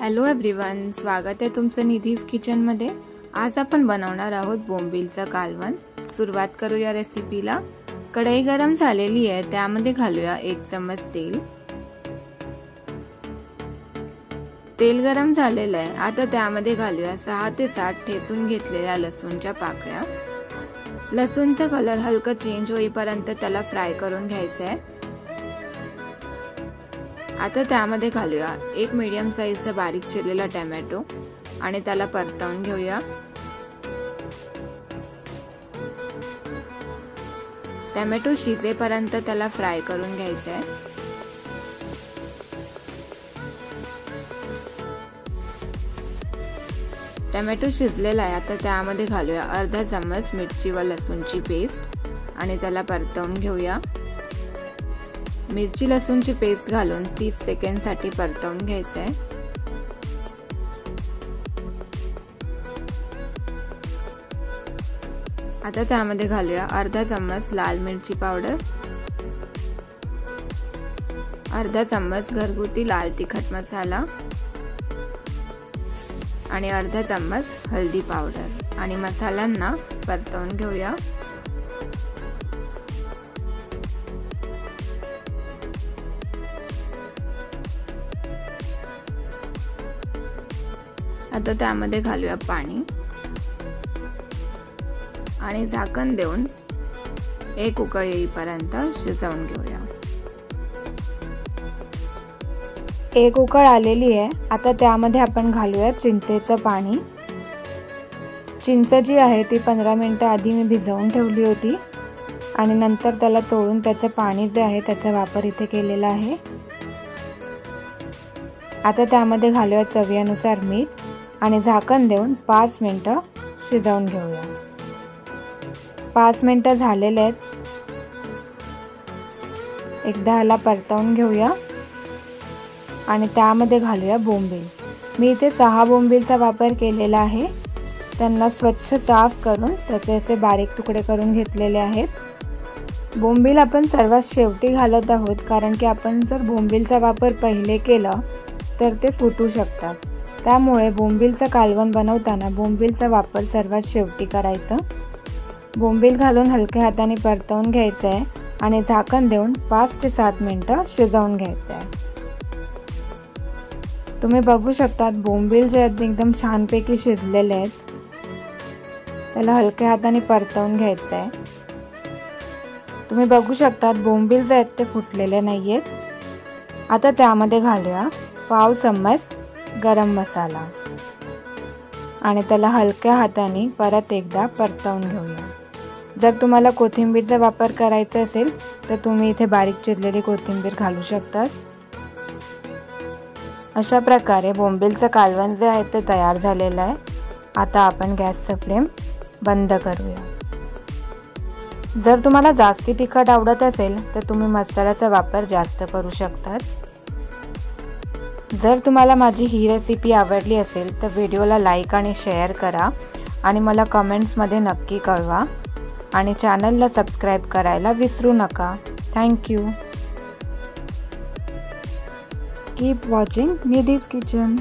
Hello everyone स्वागत आहे तुमचं निधीज किचनमध्ये आज आपण बनवणार आहोत बोंबीलचं कालवण. सुरुवात करूया रेसिपीला कढई गरम झालेली आहे त्यामध्ये घालूया एक चम्मच तेल. तेल गरम झालेलं आहे. आता त्यामध्ये घालूया सहा ते सात ठेसून घेतलेल्या लसूणच्या पाकळ्या. लसूणचा कलर हलकं चेंज होईपर्यंत त्याला फ्राय करून घ्यायचं आहे आता त्यामध्ये घालूया एक मीडियम साईजचा बारीक चिरलेला टॅमॅटो आणि त्याला परतवून घेऊया. टॅमॅटो शिजेपर्यंत त्याला फ्राय करून घ्यायचं आहे टमॅटो शिजलेला आहे आता त्यामध्ये घालूया अर्धा चम्मच मिरची व लसूणची पेस्ट आणि त्याला परतवून घेऊया. मिरची लसूणची पेस्ट घालून तीस सेकंडसाठी परतवून घ्यायचं आहे आता त्यामध्ये घालूया अर्धा चम्मच लाल मिरची पावडर. अर्धा चम्मच घरगुती लाल तिखट मसाला. आणि अर्धा चम्मच हळदी पावडर. आणि मसाल्यांना परतवून घेऊया. आता त्यामध्ये घालूया पाणी. आणि झाकण देऊन एक उकळ येईपर्यंत शिजवून घेऊया. एक उकळ आलेली आहे. आता त्यामध्ये आपण घालूया चिंचेचं पाणी. चिंच जी आहे ती पंधरा मिनटं आधी मी भिजवून ठेवली होती. आणि नंतर त्याला चोळून त्याचं पाणी जे आहे त्याचा वापर इथे केलेला आहे. आता त्यामध्ये घालूया चवीनुसार मीठ. आणि झाकण देऊन पाच मिनटं शिजवून घेऊया. पाच मिनटं झालेले आहेत. एकदा ह्याला परतवून घेऊया. आणि त्यामध्ये घालूया बोंबील. मी इथे सहा बोंबीलचा वापर केलेला आहे. त्यांना स्वच्छ साफ करून त्याचे असे बारीक तुकडे करून घेतलेले आहेत. बोंबील आपण सर्वात शेवटी घालत आहोत कारण की आपण जर बोंबीलचा वापर पहिले केला तर ते फुटू शकतात. त्यामुळे बोंबीलचं कालवण बनवताना बोंबीलचा वापर सर्वात शेवटी करायचं. बोंबील घालून हलक्या हाताने परतवून घ्यायचं आहे आणि झाकण देऊन पाच ते सात मिनटं शिजवून घ्यायचं आहे तुम्ही बघू शकतात बोंबील जे आहेत एकदम छानपैकी शिजलेले आहेत त्याला हलक्या हाताने परतवून घ्यायचं आहे तुम्ही बघू शकतात बोंबील जे आहेत ते फुटलेले नाही आहेत आता त्यामध्ये घालूया पाव चम्मच गरम मसाला. आणि त्याला हलक्या हाताने परत एकदा परतवून घेऊया. जर तुम्हाला कोथिंबीरचा वापर करायचा असेल तर तुम्ही इथे बारीक चिरलेली कोथिंबीर घालू शकतात. अशा प्रकारे बोंबीलचं कालवण जे आहे ते तयार झालेलं आहे. आता आपण गॅसचं फ्लेम बंद करूया. जर तुम्हाला जास्ती तिखट आवडत असेल तर तुम्ही मसाल्याचा वापर जास्त करू शकतात. जर तुम्हाला माझी ही रेसिपी आवडली असेल तर व्हिडिओला लाईक आणि शेअर करा. आणि मला कमेंट्समध्ये नक्की कळवा. आणि चॅनलला सबस्क्राईब करायला विसरू नका. Thank you keep watching Nidhi's kitchen